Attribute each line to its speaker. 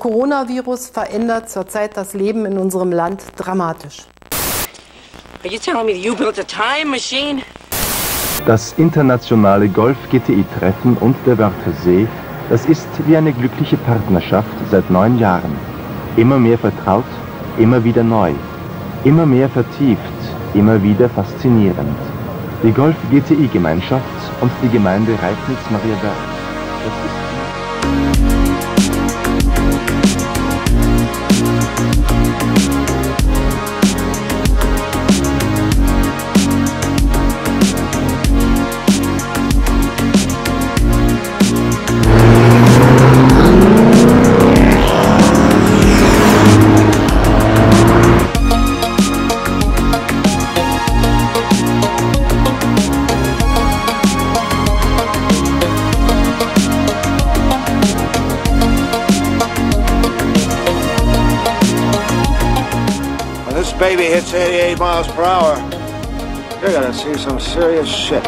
Speaker 1: Das Coronavirus verändert zurzeit das Leben in unserem Land dramatisch.
Speaker 2: Are you telling me you built a time machine?
Speaker 3: Das internationale Golf-GTI-Treffen und der Wörthersee, das ist wie eine glückliche Partnerschaft seit neun Jahren. Immer mehr vertraut, immer wieder neu, immer mehr vertieft, immer wieder faszinierend. Die Golf-GTI-Gemeinschaft und die Gemeinde Reifnitz-Mariaberg. Das ist
Speaker 4: baby hits 88 miles per hour, you're gonna see some serious shit.